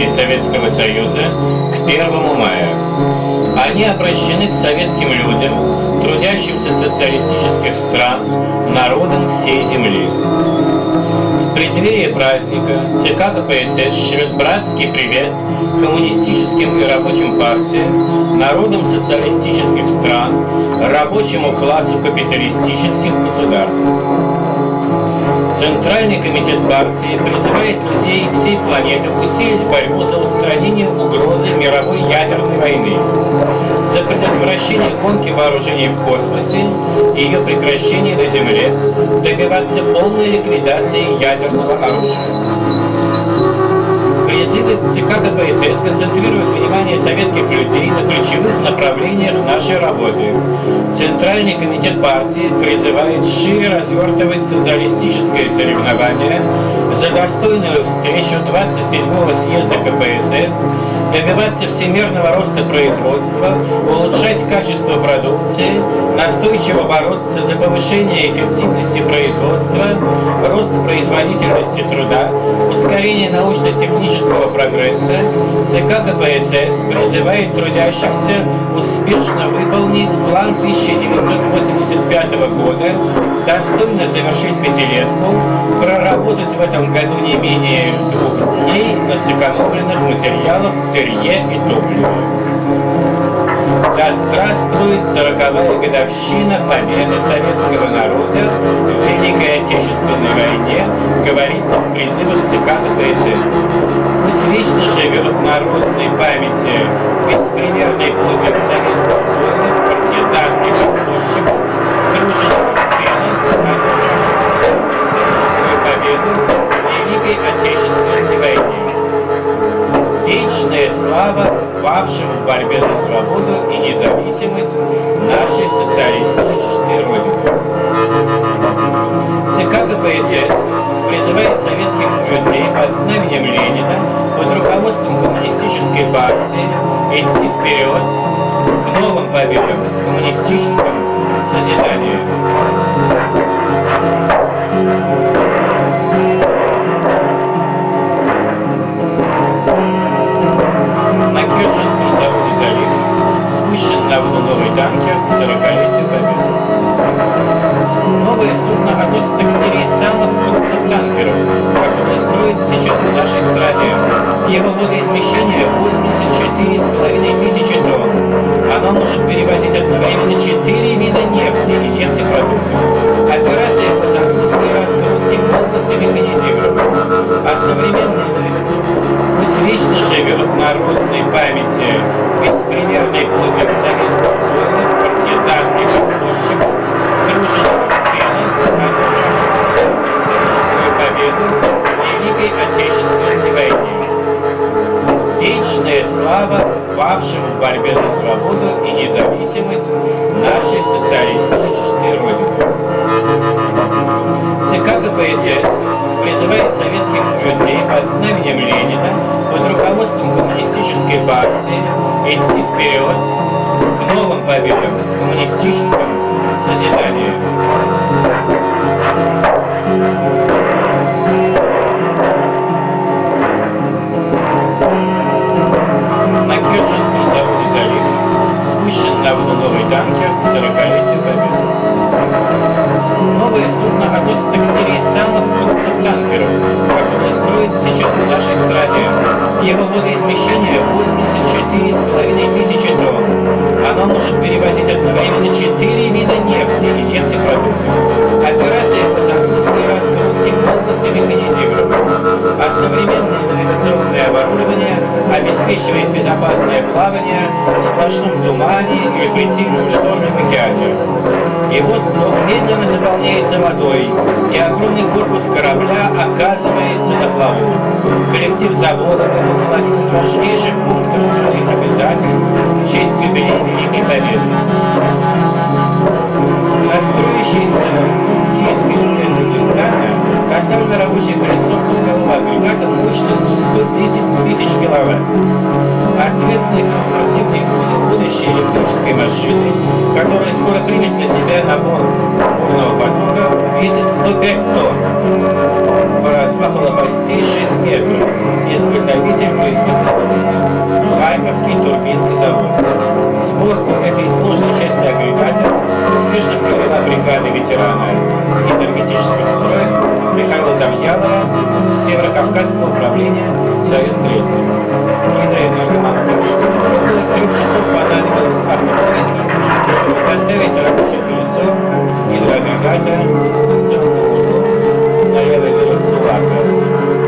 партии Советского Союза к 1 мая. Они обращены к советским людям, трудящимся социалистических стран, народам всей земли. В преддверии праздника ЦК КПСС шлет братский привет коммунистическим и рабочим партиям, народам социалистических стран, рабочему классу капиталистических государств. Центральный комитет партии призывает людей всей планеты усилить борьбу за устранение угрозы мировой ядерной войны, за предотвращение гонки вооружений в космосе и ее прекращение на Земле, добиваться полной ликвидации ядерного оружия. Призывы ЦК КПСС концентрируют внимание советских людей на ключевых направлениях нашей работы. Центральный комитет партии призывает шире развертывать социалистическое соревнование за достойную встречу 27-го съезда КПСС, добиваться всемирного роста производства, улучшать качество продукции, настойчиво бороться за повышение эффективности производства, рост производительности труда, ускорение научно-технического технического прогресса ЦК КПСС призывает трудящихся успешно выполнить план 1985 года, достойно завершить пятилетку, проработать в этом году не менее двух дней на сэкономленных материалах, сырье и топливе. Да здравствует сороковая годовщина победы советского народа в Великой Отечественной войне, говорится в призывах ЦК КПСС. Пусть вечно живет народной памяти беспримерный подвиг советских воинов, партизан и подпольщик, тружеников одержавших победу в Великой Отечественной войне. Вечная слава павшим в борьбе за свободу и независимость нашей социалистической Родины. ЦК КПСС призывает советских людей под знаменем Ленина, под руководством коммунистической партии идти вперед к новым победам в коммунистическом созидании. На танкер к 40-летию Победы. Новое судно относится к серии самых крупных танкеров, которые строятся сейчас в нашей стране. Его водоизмещение 84,5 тысячи тонн. Оно может перевозить одновременно 4 вида нефти и нефтепродуктов. Операция по загрузке и разгрузке полностью механизирована. А современные Пусть вечно живет народной памяти беспримерный подвиг советских воинов, партизан и подпольщик, тружеников Пена, одержавших победу в Великой Отечественной войне. Вечная слава павшим в борьбе за свободу идти вперед к новым победам в коммунистическом созидании. На Керченском заводе «Залив» спущен на воду новый танкер к 40-летию Победы. Новое судно относится к серии самых крупных танкеров, которые строятся сейчас в нашей стране. Его водоизмещение 84,5 тысячи тонн. Оно может перевозить одновременно 4 вида нефти и нефтепродуктов. Операция по загрузке и разгрузке полностью механизирована, а современное навигационное оборудование обеспечивает безопасное плавание в сплошном тумане или при сильном шторме в океане. И вот он медленно заполняется водой, и огромный корпус корабля оказывается на плаву. Коллектив завода выполнил один из важнейших пунктов своих обязательств в честь юбилея Великой Победы. На киевской из Узбекистана поставлено рабочее колесо пускового агрегата мощностью 110 тысяч киловатт. Ответственный конструктивный узел будущей электрической машины, которая скоро примет на себя набор полного потока, весит 105 тонн. По размаху лопастей 6 метров. Изготовитель производства Харьковский турбинный завод. Сборку этой сложной части агрегата успешно провела бригада ветерана энергетических строек Михаила Завьялова с Северокавказского управления «Союз Треснов». Гидроэнергомонтаж. Около трех часов понадобилось автопоезду, чтобы доставить рабочее колесо гидроагрегата станционного узла на левый берег Сулака.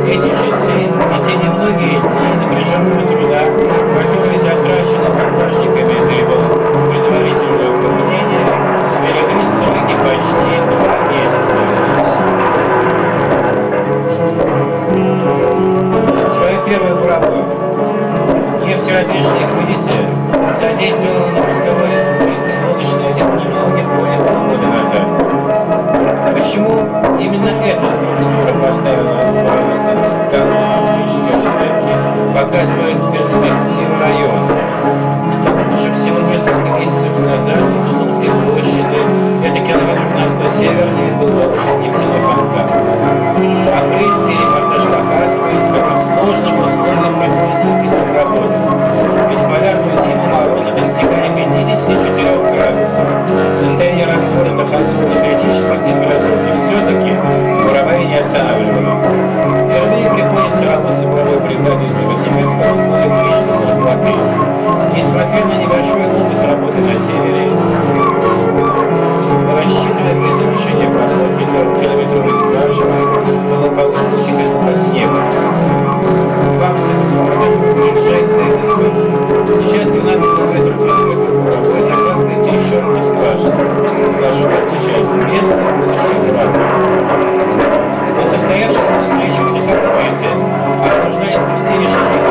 Эти часы и те немногие дни напряженного труда, которые затрачены монтажниками для предварительного выполнения, стройки почти два месяца. Свою первую правду нефтеразличная экспедиция задействовала на пусковой лодочный отдел немного более полугода назад. Почему именно эта структура поставила военно-станцию космической разведки, показывает перспективу района? Несколько месяцев назад из Узумской площади, это километров на 100 севернее, был выложен нефтяной фонтан. Апрельский репортаж показывает, как в сложных условиях приходится кислым работать. Бесполярную зиму мороза достигали 54 градусов. Состояние раствора доходило до критических температур. И все-таки буровая не останавливалась. Впервые приходится работать Новосибирска в условиях личного разлака. Несмотря на небольшой опыт работы на севере, рассчитывая при завершении прокладки километровой скважины, результат нефть. Вам это посмотрит, приближается на изыскание. Сейчас 12 километров километров буровой закладывается еще одна скважина. Должно означать место будущего работы. На состоявшихся встречах ЦК КПСС обсуждались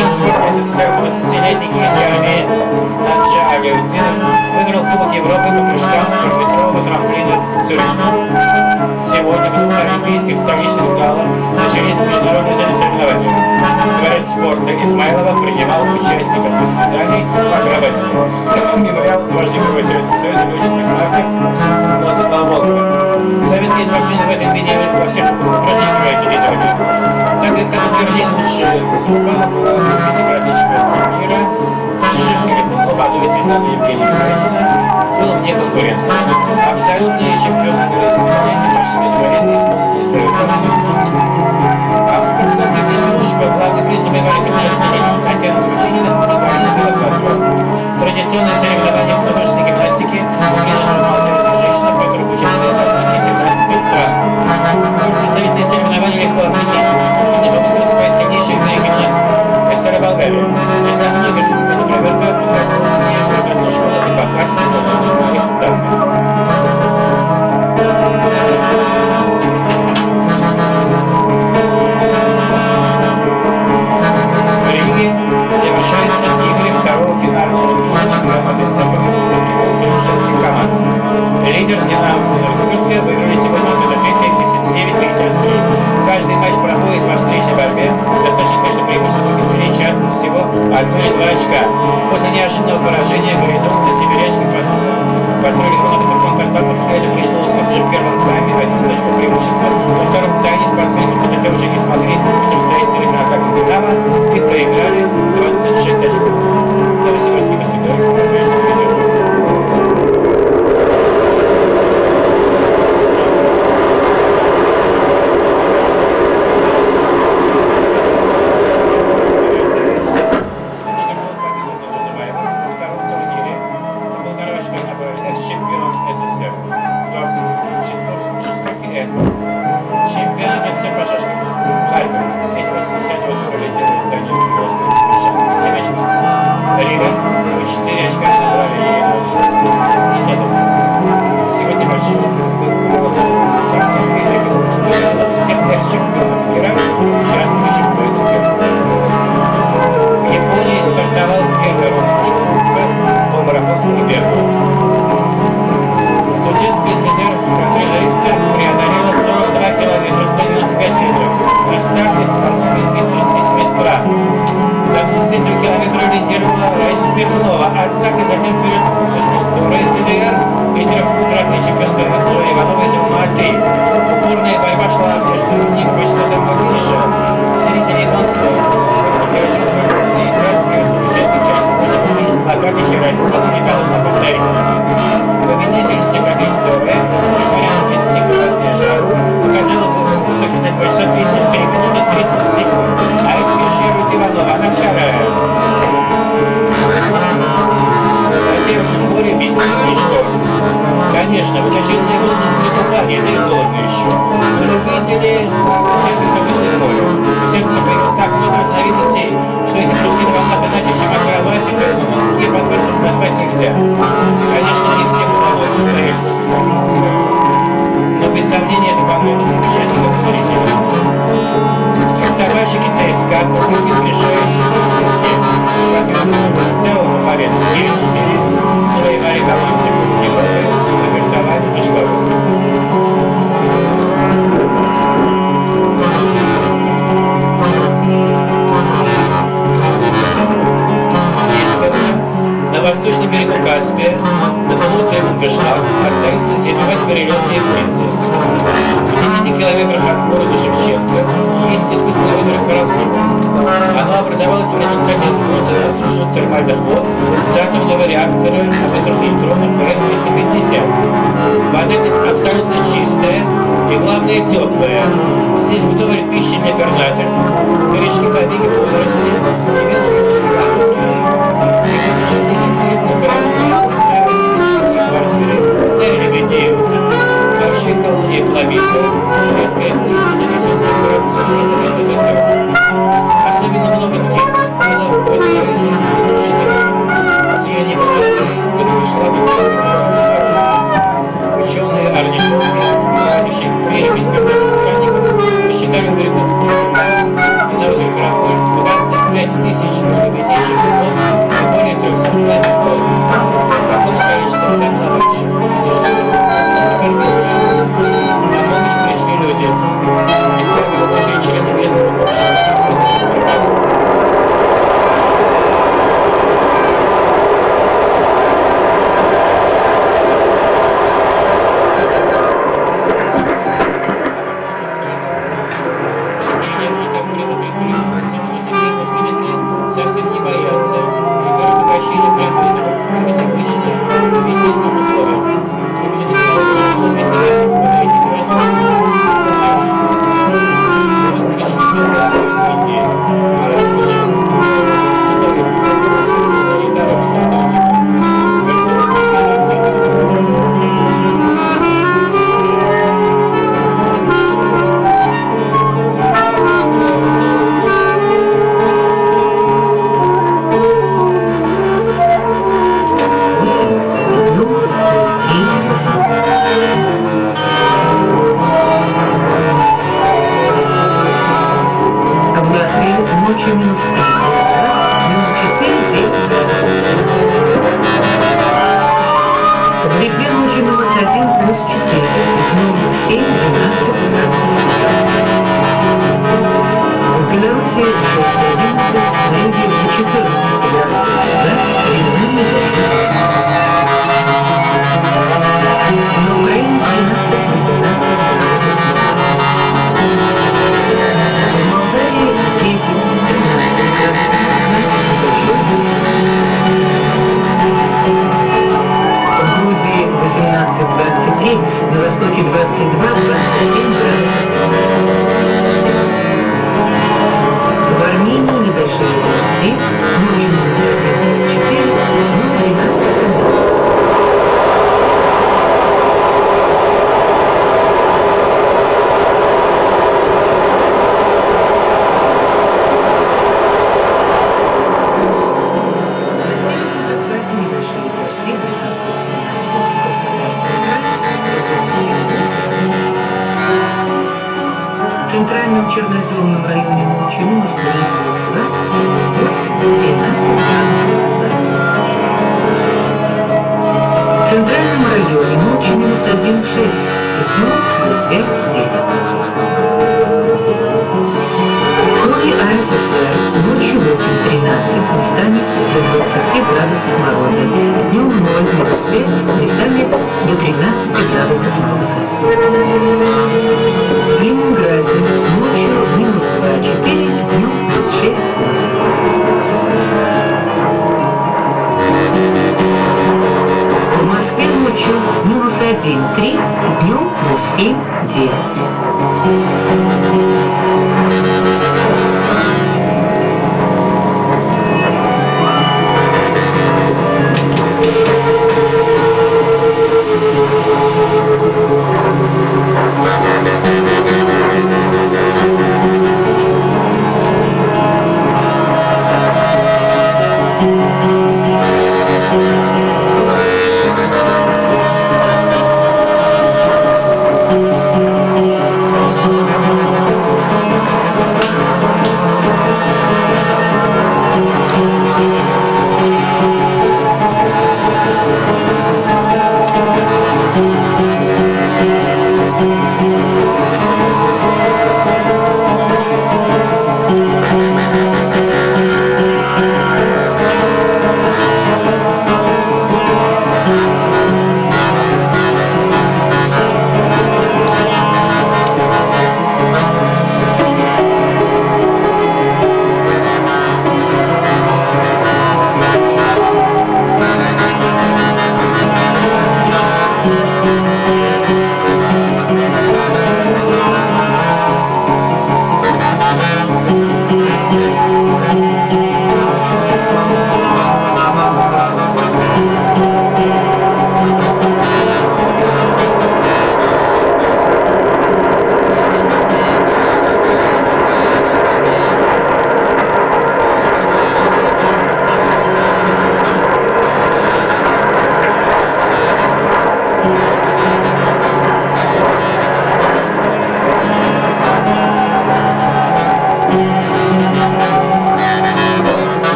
Спорта СССР 20-летний киевский армеец Наджа Агаудинов выиграл Кубок Европы по прыжкам с трехметрового трамплина в Цюрихе. Сегодня в двух олимпийских столичных залах начались международные соревнования. Дворец спорта Измайлова принимал участников состязаний по акробатике. Мемориал Героя Советского Союза летчик-космонавтов Владислава Волкова. Советские спортсмены в этом виде во всех упражнениях являются лидерами. Так как лучший Суба, пятикратный чемпион мира, Чижевский Липунов, Аду и Светлана Евгения Михайловна был вне конкуренции. Абсолютные чемпионы мира столетия почти безболезненно исполнили свою упражнение. В «Дружба» главный приз завоевали 15-летние Татьяна Кручинина и Галина Белоглазова. Традиционные соревнования в художественной гимнастике приза журнала «Советская женщина», в которых участвуют представители 17 стран. Представительные соревнования легко объяснить. Это выступает сильнейших в мире гимнастов СССР и Болгарии. Это игр, это проверка подготовки образной школы и показ чемпионата СССР по баскетболу женских команд. Лидер Динамо Новосибирска выиграли сегодня на 59-53. Каждый матч проходит по встречной борьбе. Достаточно, конечно, преимущество победителей часто всего одно или два очка. После неожиданного поражения горизонты сибирячки построили и это принесло успех уже в первом тайме, 11 очков преимущества. Во втором тайме спортсмены КТТ уже не смогли противостоять атакам Динамо и проиграли 26 очков. Новосибирский Deus.